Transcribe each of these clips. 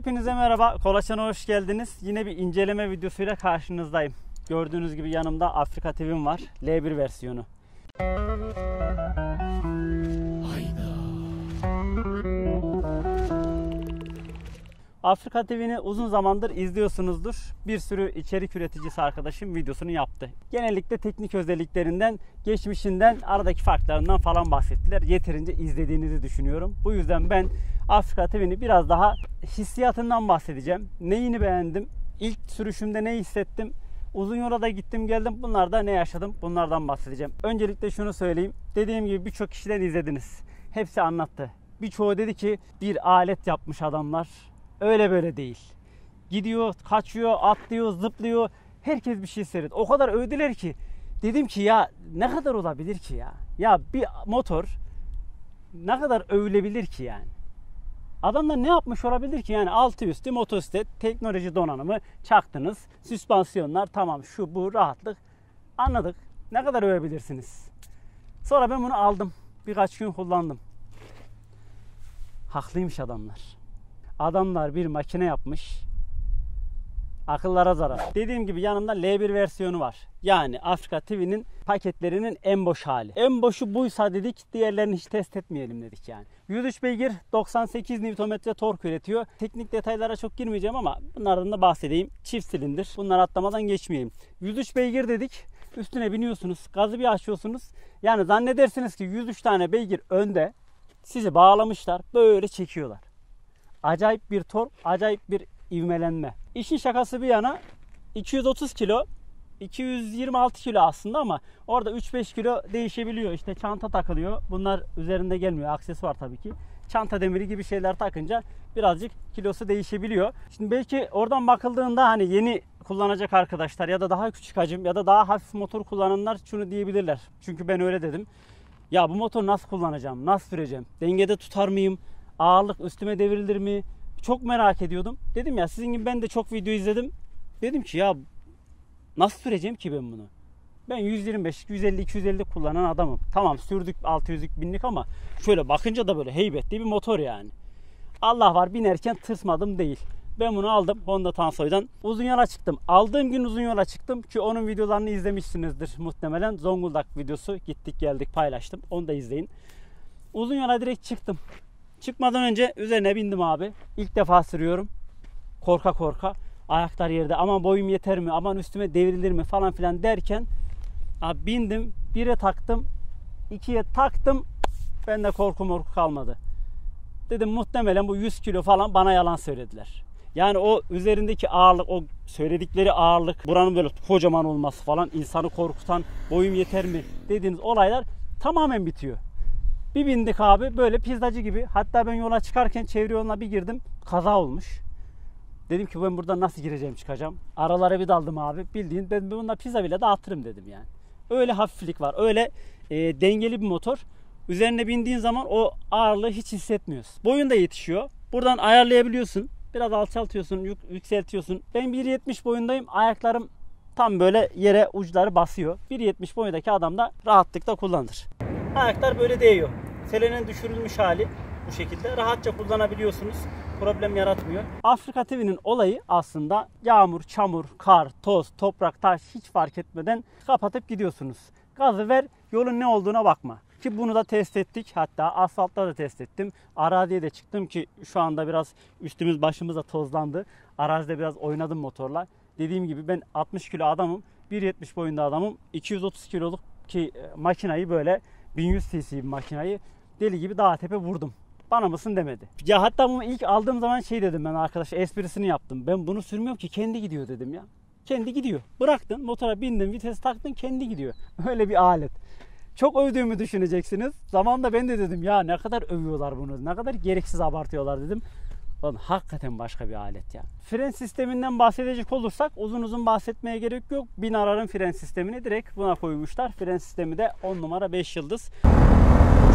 Hepinize merhaba. Kolaçan'a hoş geldiniz. Yine bir inceleme videosuyla karşınızdayım. Gördüğünüz gibi yanımda Afrika TV'm var. L1 versiyonu. Afrika TV'ni uzun zamandır izliyorsunuzdur. Bir sürü içerik üreticisi arkadaşım videosunu yaptı. Genellikle teknik özelliklerinden, geçmişinden, aradaki farklarından falan bahsettiler. Yeterince izlediğinizi düşünüyorum. Bu yüzden ben Afrika TV'ni biraz daha hissiyatından bahsedeceğim. Neyini beğendim? İlk sürüşümde ne hissettim? Uzun yola da gittim geldim. Bunlarda ne yaşadım? Bunlardan bahsedeceğim. Öncelikle şunu söyleyeyim. Dediğim gibi birçok kişiden izlediniz. Hepsi anlattı. Birçoğu dedi ki bir alet yapmış adamlar. Öyle böyle değil. Gidiyor, kaçıyor, atlıyor, zıplıyor. Herkes bir şey seyret. O kadar övdüler ki dedim ki ya ne kadar olabilir ki ya? Ya bir motor ne kadar övülebilir ki yani? Adamlar ne yapmış olabilir ki? Yani altı üstü motosiklet, teknoloji donanımı çaktınız. Süspansiyonlar tamam şu bu rahatlık. Anladık. Ne kadar övebilirsiniz? Sonra ben bunu aldım. Birkaç gün kullandım. Haklıymış adamlar. Adamlar bir makine yapmış. Akıllara zarar. Dediğim gibi yanımda L1 versiyonu var. Yani Afrika TV'nin paketlerinin en boş hali. En boşu buysa dedik diğerlerini hiç test etmeyelim dedik yani. 103 beygir 98 Nm tork üretiyor. Teknik detaylara çok girmeyeceğim ama bunlardan da bahsedeyim. Çift silindir. Bunları atlamadan geçmeyeyim. 103 beygir dedik. Üstüne biniyorsunuz. Gazı bir açıyorsunuz. Yani zannedersiniz ki 103 tane beygir önde. Sizi bağlamışlar. Böyle çekiyorlar. Acayip bir tork, acayip bir ivmelenme. İşin şakası bir yana 230 kilo 226 kilo aslında ama orada 3-5 kilo değişebiliyor. İşte çanta takılıyor. Bunlar üzerinde gelmiyor. Aksesuar tabii ki. Çanta demiri gibi şeyler takınca birazcık kilosu değişebiliyor. Şimdi belki oradan bakıldığında hani yeni kullanacak arkadaşlar ya da daha küçük hacim ya da daha hafif motor kullananlar şunu diyebilirler. Çünkü ben öyle dedim. Ya bu motor nasıl kullanacağım? Nasıl süreceğim? Dengede tutar mıyım? Ağırlık üstüme devrilir mi? Çok merak ediyordum. Dedim ya sizin gibi ben de çok video izledim. Dedim ki ya nasıl süreceğim ki ben bunu? Ben 125, 150, 250 kullanan adamım. Tamam sürdük 600'lük binlik ama şöyle bakınca da böyle heybetli bir motor yani. Allah var binerken tırsmadım değil. Ben bunu aldım Honda Tansoy'dan. Uzun yola çıktım. Aldığım gün uzun yola çıktım ki onun videolarını izlemişsinizdir muhtemelen. Zonguldak videosu gittik geldik paylaştım. Onu da izleyin. Uzun yola direkt çıktım. Çıkmadan önce üzerine bindim abi. İlk defa sürüyorum. Korka korka. Ayaklar yerde. Aman boyum yeter mi? Aman üstüme devrilir mi? Falan filan derken abi bindim. Bire taktım. ikiye taktım. Bende korku morku kalmadı. Dedim muhtemelen bu 100 kilo falan bana yalan söylediler. Yani o üzerindeki ağırlık, o söyledikleri ağırlık, buranın böyle kocaman olması falan, insanı korkutan, boyum yeter mi dediğiniz olaylar tamamen bitiyor. Bir bindik abi böyle pizzacı gibi. Hatta ben yola çıkarken çevre yoluna bir girdim. Kaza olmuş. Dedim ki ben buradan nasıl gireceğim çıkacağım. Aralara bir daldım abi. Bildiğin ben bununla pizza bile dağıtırım dedim yani. Öyle hafiflik var. Öyle e, dengeli bir motor. Üzerine bindiğin zaman o ağırlığı hiç hissetmiyorsun. Boyun da yetişiyor. Buradan ayarlayabiliyorsun. Biraz alçaltıyorsun, yük, yükseltiyorsun. Ben 1.70 boyundayım. Ayaklarım tam böyle yere uçları basıyor. 1.70 boyundaki adam da rahatlıkla kullanır. Ayaklar böyle değiyor. Selenin düşürülmüş hali bu şekilde. Rahatça kullanabiliyorsunuz. Problem yaratmıyor. Afrika TV'nin olayı aslında yağmur, çamur, kar, toz, toprak, taş hiç fark etmeden kapatıp gidiyorsunuz. Gazı ver, yolun ne olduğuna bakma. Ki bunu da test ettik. Hatta asfaltta da test ettim. Araziye de çıktım ki şu anda biraz üstümüz başımız da tozlandı. Arazide biraz oynadım motorla. Dediğim gibi ben 60 kilo adamım. 1.70 boyunda adamım. 230 kiloluk ki makinayı böyle 1100 cc bir makinayı deli gibi dağ tepe vurdum. Bana mısın demedi. Ya hatta bunu ilk aldığım zaman şey dedim ben arkadaş esprisini yaptım. Ben bunu sürmüyorum ki kendi gidiyor dedim ya. Kendi gidiyor. Bıraktın motora bindin vites taktın kendi gidiyor. Öyle bir alet. Çok övdüğümü düşüneceksiniz. Zamanında ben de dedim ya ne kadar övüyorlar bunu. Ne kadar gereksiz abartıyorlar dedim. Lan hakikaten başka bir alet ya. Fren sisteminden bahsedecek olursak uzun uzun bahsetmeye gerek yok. Binarar'ın fren sistemini direkt buna koymuşlar. Fren sistemi de 10 numara 5 yıldız.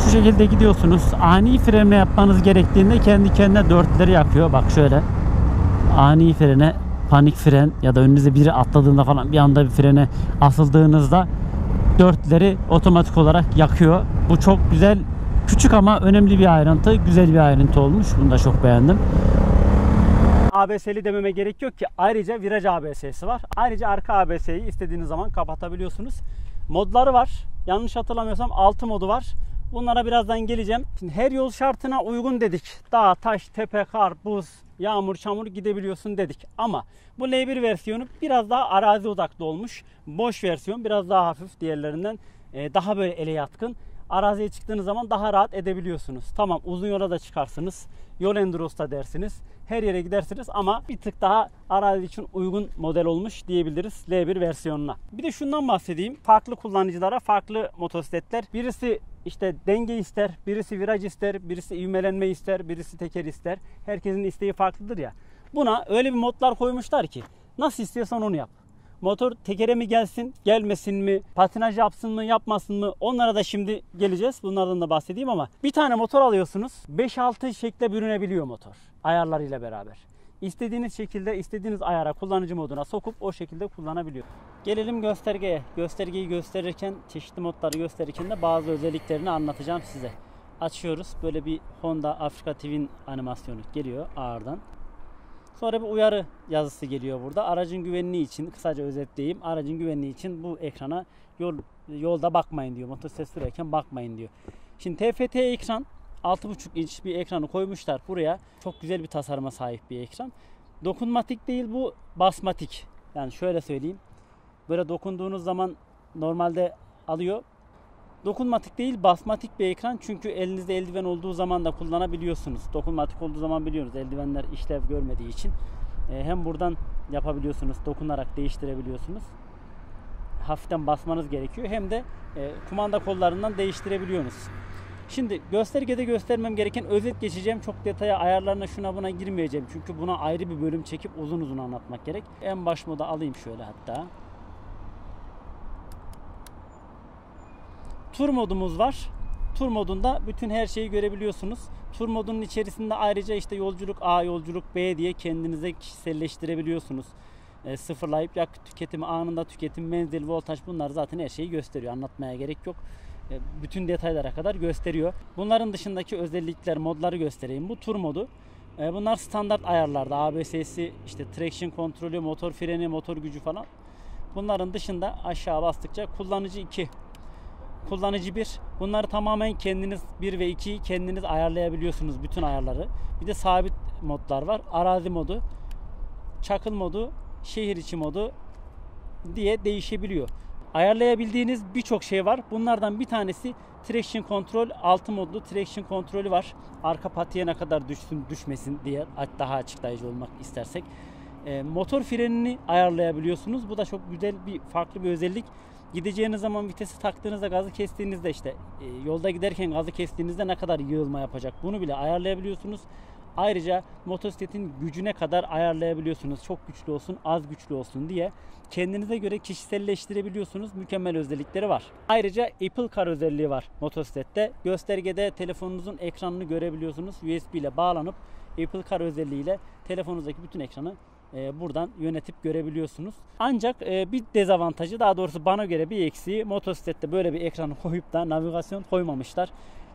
Şu şekilde gidiyorsunuz. Ani frenle yapmanız gerektiğinde kendi kendine dörtleri yakıyor. Bak şöyle. Ani frene panik fren ya da önünüze biri atladığında falan bir anda bir frene asıldığınızda dörtleri otomatik olarak yakıyor. Bu çok güzel Küçük ama önemli bir ayrıntı. Güzel bir ayrıntı olmuş. Bunu da çok beğendim. ABS'li dememe gerek yok ki. Ayrıca viraj ABS'si var. Ayrıca arka ABS'yi istediğiniz zaman kapatabiliyorsunuz. Modları var. Yanlış hatırlamıyorsam 6 modu var. Bunlara birazdan geleceğim. Şimdi her yol şartına uygun dedik. Dağ, taş, tepe, kar, buz, yağmur, çamur gidebiliyorsun dedik. Ama bu L1 versiyonu biraz daha arazi odaklı olmuş. Boş versiyon biraz daha hafif diğerlerinden e, daha böyle ele yatkın. Araziye çıktığınız zaman daha rahat edebiliyorsunuz. Tamam uzun yola da çıkarsınız. Yol endurosta dersiniz. Her yere gidersiniz ama bir tık daha arazi için uygun model olmuş diyebiliriz L1 versiyonuna. Bir de şundan bahsedeyim. Farklı kullanıcılara farklı motosikletler. Birisi işte denge ister, birisi viraj ister, birisi ivmelenme ister, birisi teker ister. Herkesin isteği farklıdır ya. Buna öyle bir modlar koymuşlar ki nasıl istiyorsan onu yap. Motor tekere mi gelsin, gelmesin mi, patinaj yapsın mı, yapmasın mı? Onlara da şimdi geleceğiz. Bunlardan da bahsedeyim ama bir tane motor alıyorsunuz. 5-6 şekle bürünebiliyor motor ayarlarıyla beraber. İstediğiniz şekilde, istediğiniz ayara, kullanıcı moduna sokup o şekilde kullanabiliyor. Gelelim göstergeye. Göstergeyi gösterirken, çeşitli modları gösterirken de bazı özelliklerini anlatacağım size. Açıyoruz. Böyle bir Honda Africa Twin animasyonu geliyor ağırdan. Sonra bir uyarı yazısı geliyor burada. Aracın güvenliği için kısaca özetleyeyim. Aracın güvenliği için bu ekrana yol yolda bakmayın diyor. Motosiklet sürerken bakmayın diyor. Şimdi TFT ekran 6.5 inç bir ekranı koymuşlar buraya. Çok güzel bir tasarıma sahip bir ekran. Dokunmatik değil bu basmatik. Yani şöyle söyleyeyim. Böyle dokunduğunuz zaman normalde alıyor. Dokunmatik değil basmatik bir ekran çünkü elinizde eldiven olduğu zaman da kullanabiliyorsunuz. Dokunmatik olduğu zaman biliyoruz eldivenler işlev görmediği için. E, hem buradan yapabiliyorsunuz dokunarak değiştirebiliyorsunuz. Hafiften basmanız gerekiyor hem de e, kumanda kollarından değiştirebiliyorsunuz. Şimdi göstergede göstermem gereken özet geçeceğim. Çok detaya ayarlarına şuna buna girmeyeceğim. Çünkü buna ayrı bir bölüm çekip uzun uzun anlatmak gerek. En baş moda alayım şöyle hatta. Tur modumuz var. Tur modunda bütün her şeyi görebiliyorsunuz. Tur modunun içerisinde ayrıca işte yolculuk A, yolculuk B diye kendinize kişiselleştirebiliyorsunuz. E, sıfırlayıp yak tüketimi, anında tüketim, menzil, voltaj bunlar zaten her şeyi gösteriyor. Anlatmaya gerek yok. E, bütün detaylara kadar gösteriyor. Bunların dışındaki özellikler, modları göstereyim. Bu tur modu. E, bunlar standart ayarlarda. ABS'si, işte traction kontrolü, motor freni, motor gücü falan. Bunların dışında aşağı bastıkça kullanıcı 2 kullanıcı 1. Bunları tamamen kendiniz 1 ve 2'yi kendiniz ayarlayabiliyorsunuz bütün ayarları. Bir de sabit modlar var. Arazi modu, çakıl modu, şehir içi modu diye değişebiliyor. Ayarlayabildiğiniz birçok şey var. Bunlardan bir tanesi traction control 6 modlu traction kontrolü var. Arka patiye ne kadar düşsün düşmesin diye daha açıklayıcı olmak istersek. E, motor frenini ayarlayabiliyorsunuz. Bu da çok güzel bir farklı bir özellik. Gideceğiniz zaman vitesi taktığınızda gazı kestiğinizde işte e, yolda giderken gazı kestiğinizde ne kadar yığılma yapacak bunu bile ayarlayabiliyorsunuz. Ayrıca motosikletin gücüne kadar ayarlayabiliyorsunuz. Çok güçlü olsun, az güçlü olsun diye kendinize göre kişiselleştirebiliyorsunuz. Mükemmel özellikleri var. Ayrıca Apple Car özelliği var motosiklette. Göstergede telefonunuzun ekranını görebiliyorsunuz. USB ile bağlanıp Apple Car özelliğiyle telefonunuzdaki bütün ekranı buradan yönetip görebiliyorsunuz. Ancak e, bir dezavantajı daha doğrusu bana göre bir eksiği motosiklette böyle bir ekranı koyup da navigasyon koymamışlar.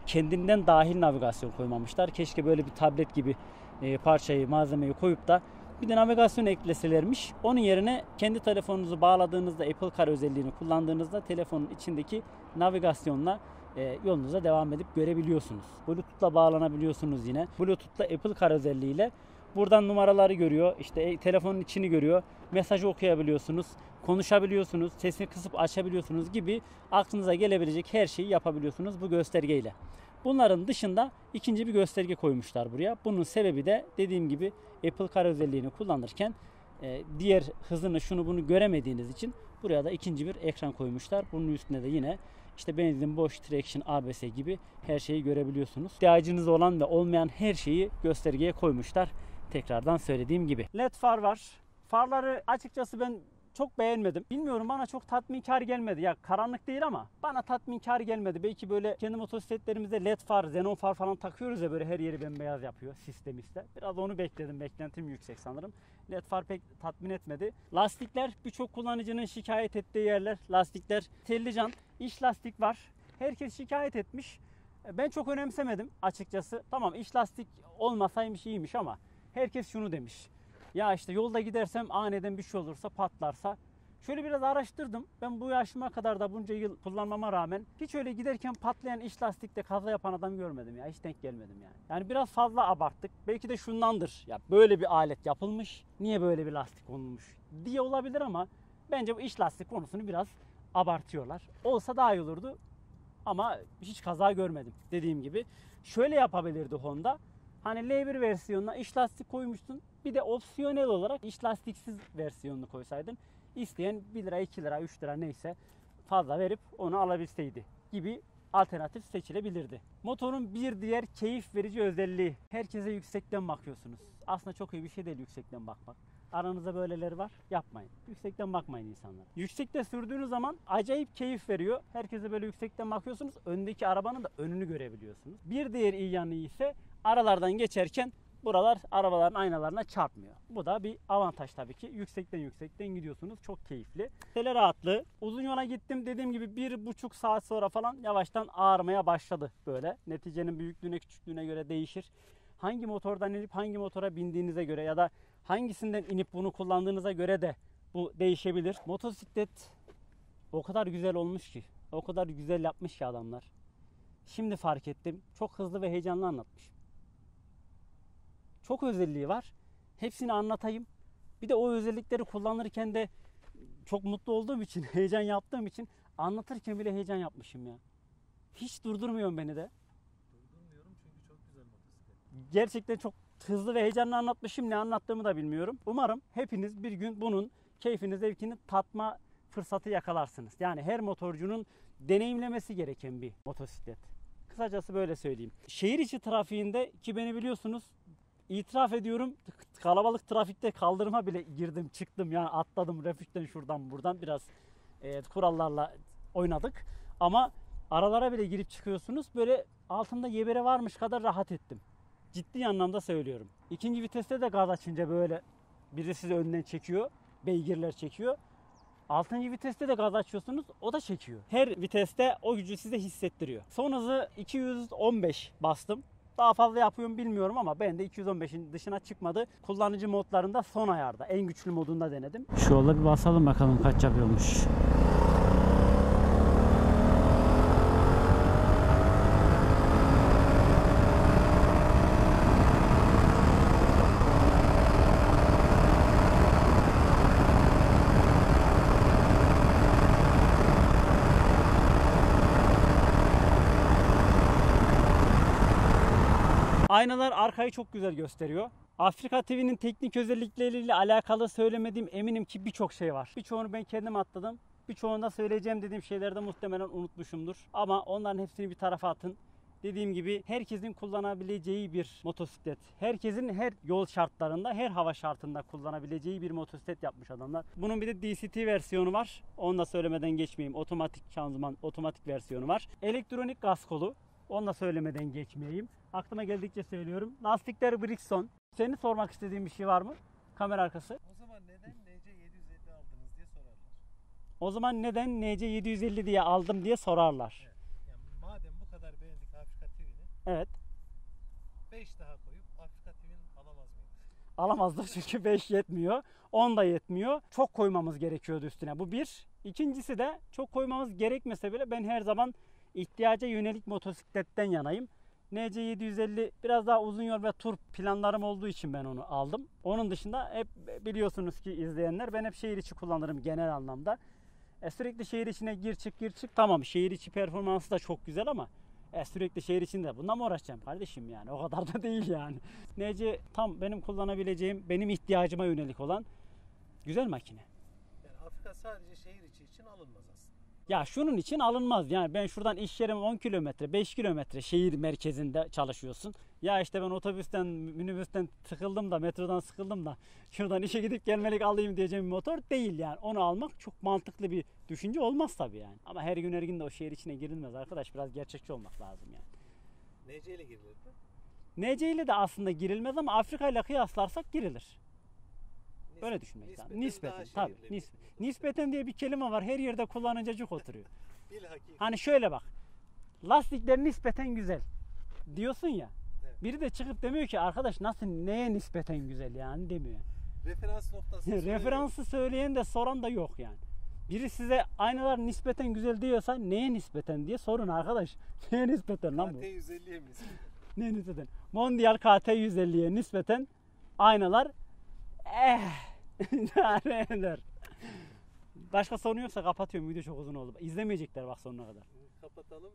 Kendinden dahil navigasyon koymamışlar. Keşke böyle bir tablet gibi e, parçayı, malzemeyi koyup da bir de navigasyon ekleselermiş. Onun yerine kendi telefonunuzu bağladığınızda Apple Car özelliğini kullandığınızda telefonun içindeki navigasyonla e, yolunuza devam edip görebiliyorsunuz. Bluetooth'la bağlanabiliyorsunuz yine. Bluetooth'la Apple Car özelliğiyle buradan numaraları görüyor. İşte e, telefonun içini görüyor. Mesajı okuyabiliyorsunuz. Konuşabiliyorsunuz. Sesini kısıp açabiliyorsunuz gibi aklınıza gelebilecek her şeyi yapabiliyorsunuz bu göstergeyle. Bunların dışında ikinci bir gösterge koymuşlar buraya. Bunun sebebi de dediğim gibi Apple Car özelliğini kullanırken e, diğer hızını şunu bunu göremediğiniz için buraya da ikinci bir ekran koymuşlar. Bunun üstünde de yine işte benzin, boş, traction, ABS gibi her şeyi görebiliyorsunuz. İhtiyacınız olan ve olmayan her şeyi göstergeye koymuşlar. Tekrardan söylediğim gibi. LED far var. Farları açıkçası ben çok beğenmedim. Bilmiyorum bana çok tatminkar gelmedi. Ya karanlık değil ama bana tatminkar gelmedi. Belki böyle kendi motosikletlerimizde led far, xenon far falan takıyoruz ya böyle her yeri bembeyaz yapıyor sistem. Biraz onu bekledim. Beklentim yüksek sanırım. Led far pek tatmin etmedi. Lastikler birçok kullanıcının şikayet ettiği yerler. Lastikler telli jant, iç lastik var. Herkes şikayet etmiş. Ben çok önemsemedim açıkçası. Tamam iç lastik olmasaymış iyiymiş ama herkes şunu demiş. Ya işte yolda gidersem aniden bir şey olursa patlarsa. Şöyle biraz araştırdım. Ben bu yaşıma kadar da bunca yıl kullanmama rağmen hiç öyle giderken patlayan iç lastikte kaza yapan adam görmedim ya. Hiç denk gelmedim yani. Yani biraz fazla abarttık. Belki de şundandır. Ya böyle bir alet yapılmış. Niye böyle bir lastik konulmuş diye olabilir ama bence bu iç lastik konusunu biraz abartıyorlar. Olsa daha iyi olurdu. Ama hiç kaza görmedim dediğim gibi. Şöyle yapabilirdi Honda. Hani L1 versiyonuna iç lastik koymuştun. Bir de opsiyonel olarak iç lastiksiz versiyonunu koysaydın. İsteyen 1 lira, 2 lira, 3 lira neyse fazla verip onu alabilseydi gibi alternatif seçilebilirdi. Motorun bir diğer keyif verici özelliği. Herkese yüksekten bakıyorsunuz. Aslında çok iyi bir şey değil yüksekten bakmak. Aranızda böyleleri var. Yapmayın. Yüksekten bakmayın insanlar. Yüksekte sürdüğünüz zaman acayip keyif veriyor. Herkese böyle yüksekten bakıyorsunuz. Öndeki arabanın da önünü görebiliyorsunuz. Bir diğer iyi yanı ise aralardan geçerken buralar arabaların aynalarına çarpmıyor. Bu da bir avantaj tabii ki. Yüksekten yüksekten gidiyorsunuz. Çok keyifli. Tele rahatlığı. Uzun yola gittim. Dediğim gibi bir buçuk saat sonra falan yavaştan ağrımaya başladı böyle. Neticenin büyüklüğüne küçüklüğüne göre değişir. Hangi motordan inip hangi motora bindiğinize göre ya da hangisinden inip bunu kullandığınıza göre de bu değişebilir. Motosiklet o kadar güzel olmuş ki. O kadar güzel yapmış ki adamlar. Şimdi fark ettim. Çok hızlı ve heyecanlı anlatmış. Çok özelliği var. Hepsini anlatayım. Bir de o özellikleri kullanırken de çok mutlu olduğum için, heyecan yaptığım için anlatırken bile heyecan yapmışım ya. Hiç durdurmuyorum beni de. Durdurmuyorum çünkü çok güzel motosiklet. Gerçekten çok hızlı ve heyecanlı anlatmışım. Ne anlattığımı da bilmiyorum. Umarım hepiniz bir gün bunun keyfini, zevkini tatma fırsatı yakalarsınız. Yani her motorcunun deneyimlemesi gereken bir motosiklet. Kısacası böyle söyleyeyim. Şehir içi trafiğinde ki beni biliyorsunuz itiraf ediyorum kalabalık trafikte kaldırıma bile girdim çıktım yani atladım refüjden şuradan buradan biraz e, kurallarla oynadık. Ama aralara bile girip çıkıyorsunuz böyle altında yebere varmış kadar rahat ettim. Ciddi anlamda söylüyorum. İkinci viteste de gaz açınca böyle biri sizi önden çekiyor. Beygirler çekiyor. Altıncı viteste de gaz açıyorsunuz o da çekiyor. Her viteste o gücü size hissettiriyor. Son hızı 215 bastım. Daha fazla yapıyorum bilmiyorum ama ben de 215'in dışına çıkmadı. Kullanıcı modlarında son ayarda. En güçlü modunda denedim. Şu yolda bir basalım bakalım kaç yapıyormuş. Aynalar arkayı çok güzel gösteriyor. Afrika TV'nin teknik özellikleriyle alakalı söylemediğim eminim ki birçok şey var. Birçoğunu ben kendim atladım. Birçoğunda söyleyeceğim dediğim şeylerde muhtemelen unutmuşumdur. Ama onların hepsini bir tarafa atın. Dediğim gibi herkesin kullanabileceği bir motosiklet. Herkesin her yol şartlarında, her hava şartında kullanabileceği bir motosiklet yapmış adamlar. Bunun bir de DCT versiyonu var. Onu da söylemeden geçmeyeyim. Otomatik şanzıman, otomatik versiyonu var. Elektronik gaz kolu. Onu da söylemeden geçmeyeyim. Aklıma geldikçe söylüyorum. Lastikler Bridgestone. Seni sormak istediğin bir şey var mı? Kamera arkası. O zaman neden NC750 aldınız diye sorarlar. O zaman neden NC 750 diye aldım diye sorarlar. Evet. Yani madem bu kadar beğendik Afrika TV'ni Evet. 5 daha koyup Afrika TV'nin alamaz mıydık? Alamazdık çünkü 5 yetmiyor. 10 da yetmiyor. Çok koymamız gerekiyordu üstüne. Bu bir. İkincisi de çok koymamız gerekmese bile ben her zaman ihtiyaca yönelik motosikletten yanayım. NC 750 biraz daha uzun yol ve tur planlarım olduğu için ben onu aldım. Onun dışında hep biliyorsunuz ki izleyenler ben hep şehir içi kullanırım genel anlamda. E, sürekli şehir içine gir çık gir çık tamam şehir içi performansı da çok güzel ama e, sürekli şehir içinde bununla mı uğraşacağım kardeşim yani o kadar da değil yani. NC tam benim kullanabileceğim benim ihtiyacıma yönelik olan güzel makine. Yani Afrika sadece şehir içi için alınmaz. Ya şunun için alınmaz. Yani ben şuradan iş yerim 10 kilometre, 5 kilometre şehir merkezinde çalışıyorsun. Ya işte ben otobüsten, minibüsten sıkıldım da, metrodan sıkıldım da şuradan işe gidip gelmelik alayım diyeceğim bir motor değil yani. Onu almak çok mantıklı bir düşünce olmaz tabii yani. Ama her gün her gün de o şehir içine girilmez arkadaş. Biraz gerçekçi olmak lazım yani. NC ile girilir mi? NC ile de aslında girilmez ama Afrika ile kıyaslarsak girilir. Öyle Nisp- düşünmek lazım. Nispeten tabii. şehirli bir Nis- motosiklet. nispeten diye bir kelime var. Her yerde kullanınca cuk oturuyor. Hani şöyle bak. Lastikler nispeten güzel. Diyorsun ya. Evet. Biri de çıkıp demiyor ki arkadaş nasıl neye nispeten güzel yani demiyor. Referans noktası. Referansı söyleyen de soran da yok yani. Biri size aynalar nispeten güzel diyorsa neye nispeten diye sorun arkadaş. Neye nispeten lan bu? KT 150'ye miyiz? Neye nispeten? Mondial KT 150'ye nispeten aynalar eh idare eder. Başka sorun yoksa kapatıyorum. Video çok uzun oldu. İzlemeyecekler bak sonuna kadar. Kapatalım.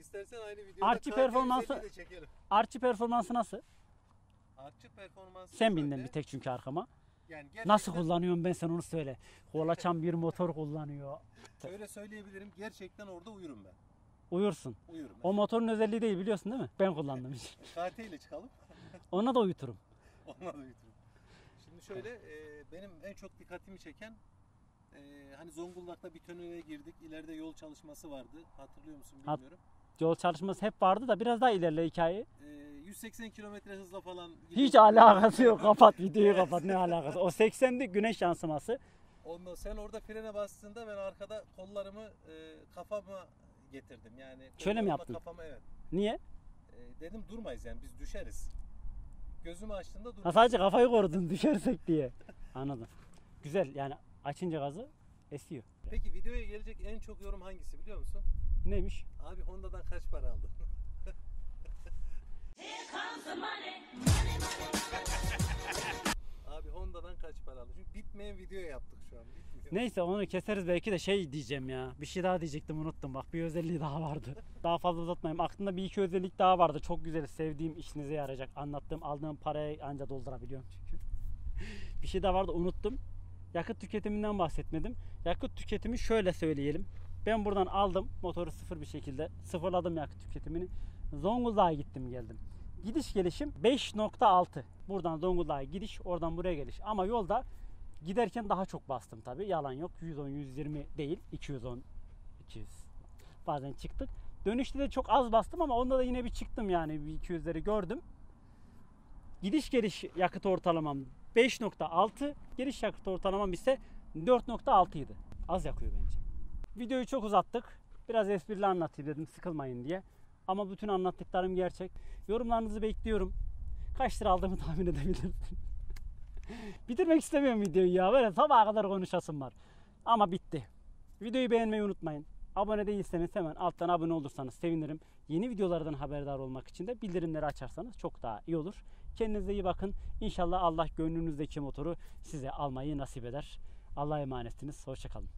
İstersen aynı videoda Artçı performansı- 150'yi de çekelim. Artçı performansı nasıl? Artçı performansı Sen bindin bir tek çünkü arkama. Yani gerçekten, Nasıl kullanıyorum ben sen onu söyle. Kolaçan bir motor kullanıyor. Şöyle söyleyebilirim. Gerçekten orada uyurum ben. Uyursun. Uyurum. O motorun özelliği değil biliyorsun değil mi? Ben kullandım. KT ile çıkalım. Ona da uyuturum. Onunla da uyuturum. Şimdi şöyle e, benim en çok dikkatimi çeken e, hani Zonguldak'ta bir tünele girdik. İleride yol çalışması vardı. Hatırlıyor musun Hat- bilmiyorum. Yol çalışması hep vardı da biraz daha ilerle hikaye. E, 180 kilometre hızla falan Hiç gidiyorduk. alakası yok. Kapat videoyu kapat. Ne alakası? O 80'lik güneş yansıması. Ondan sen orada frene bastığında ben arkada kollarımı e, kafama getirdim. Yani Şöyle mi kollarımla yaptın? Kafama evet. Niye? E, dedim durmayız yani biz düşeriz. Gözümü açtığımda dur. Ha sadece kafayı korudun düşersek diye. Anladım. Güzel yani açınca gazı esiyor. Peki videoya gelecek en çok yorum hangisi biliyor musun? Neymiş? Abi Honda'dan kaç para aldın? Abi Honda'dan kaç para aldın? Çünkü bitmeyen video yaptık şu an. Bitmiyor. Neyse onu keseriz belki de şey diyeceğim ya. Bir şey daha diyecektim unuttum bak bir özelliği daha vardı. Daha fazla uzatmayayım. Aklımda bir iki özellik daha vardı. Çok güzel sevdiğim işinize yarayacak. Anlattığım aldığım parayı anca doldurabiliyorum çünkü. bir şey daha vardı unuttum. Yakıt tüketiminden bahsetmedim. Yakıt tüketimi şöyle söyleyelim. Ben buradan aldım motoru sıfır bir şekilde sıfırladım yakıt tüketimini. Zonguldak'a gittim geldim. Gidiş gelişim 5.6. Buradan Zonguldak'a gidiş, oradan buraya geliş. Ama yolda Giderken daha çok bastım tabi. Yalan yok. 110 120 değil. 210 200. Bazen çıktık. Dönüşte de çok az bastım ama onda da yine bir çıktım yani. Bir 200'leri gördüm. Gidiş geliş yakıt ortalamam 5.6. Geliş yakıt ortalamam ise 4.6 idi. Az yakıyor bence. Videoyu çok uzattık. Biraz esprili anlatayım dedim sıkılmayın diye. Ama bütün anlattıklarım gerçek. Yorumlarınızı bekliyorum. Kaç lira aldığımı tahmin edebilirsiniz. Bitirmek istemiyorum videoyu ya. Böyle sabaha kadar konuşasım var. Ama bitti. Videoyu beğenmeyi unutmayın. Abone değilseniz hemen alttan abone olursanız sevinirim. Yeni videolardan haberdar olmak için de bildirimleri açarsanız çok daha iyi olur. Kendinize iyi bakın. İnşallah Allah gönlünüzdeki motoru size almayı nasip eder. Allah'a emanetsiniz. Hoşçakalın.